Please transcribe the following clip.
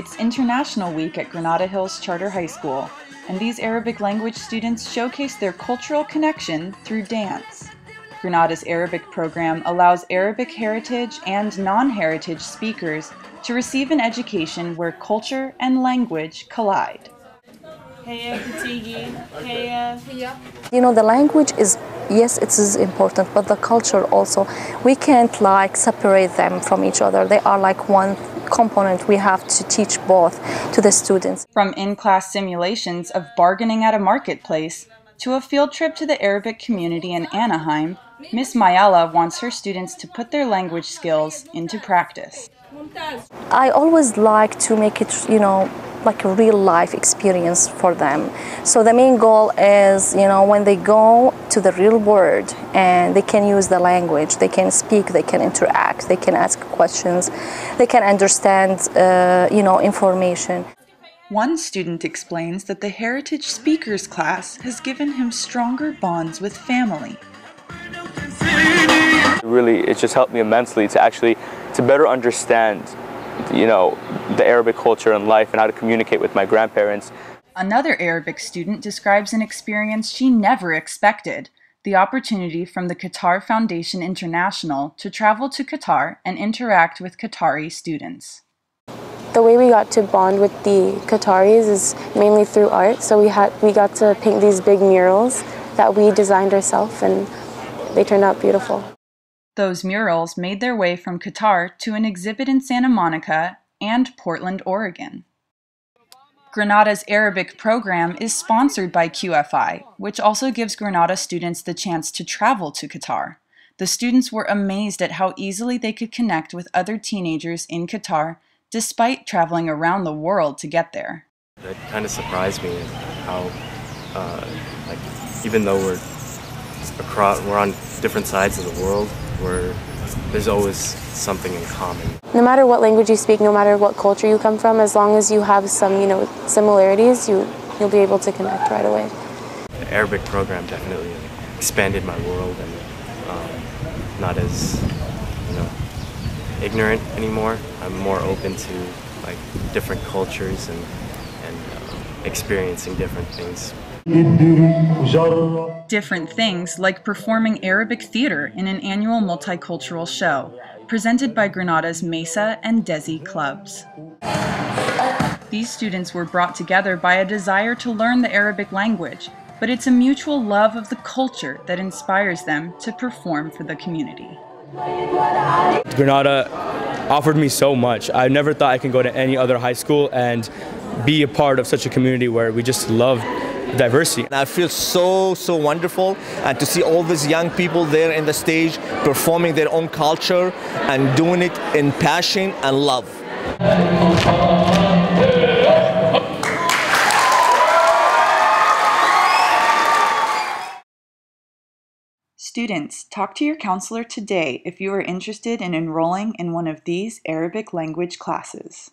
It's International Week at Granada Hills Charter High School, and these Arabic language students showcase their cultural connection through dance. Granada's Arabic program allows Arabic heritage and non-heritage speakers to receive an education where culture and language collide. You know, the language is, yes, it is important, but the culture also, we can't like separate them from each other. They are like one component we have to teach both to the students. From in-class simulations of bargaining at a marketplace to a field trip to the Arabic community in Anaheim, Miss Mayala wants her students to put their language skills into practice. I always like to make it, you know, like a real life experience for them. So the main goal is, you know, when they go to the real world and they can use the language, they can speak, they can interact, they can ask questions, they can understand, uh, you know, information. One student explains that the Heritage Speakers class has given him stronger bonds with family. Really, it just helped me immensely to actually to better understand, you know, the Arabic culture and life and how to communicate with my grandparents. Another Arabic student describes an experience she never expected the opportunity from the Qatar Foundation International to travel to Qatar and interact with Qatari students. The way we got to bond with the Qataris is mainly through art. So we had we got to paint these big murals that we designed ourselves and they turned out beautiful. Those murals made their way from Qatar to an exhibit in Santa Monica and Portland, Oregon. Granada's Arabic program is sponsored by QFI, which also gives Granada students the chance to travel to Qatar. The students were amazed at how easily they could connect with other teenagers in Qatar despite traveling around the world to get there. It kind of surprised me how, uh, like, even though we're across, we're on different sides of the world, we're there's always something in common. No matter what language you speak, no matter what culture you come from, as long as you have some, you know, similarities, you you'll be able to connect right away. The Arabic program definitely expanded my world and um, not as, you know, ignorant anymore. I'm more open to like different cultures and and uh, experiencing different things. Different things like performing Arabic theater in an annual multicultural show, presented by Granada's Mesa and Desi clubs. These students were brought together by a desire to learn the Arabic language, but it's a mutual love of the culture that inspires them to perform for the community. Granada offered me so much. I never thought I could go to any other high school and be a part of such a community where we just love diversity. And I feel so, so wonderful and to see all these young people there in the stage performing their own culture and doing it in passion and love. Students, talk to your counselor today if you are interested in enrolling in one of these Arabic language classes.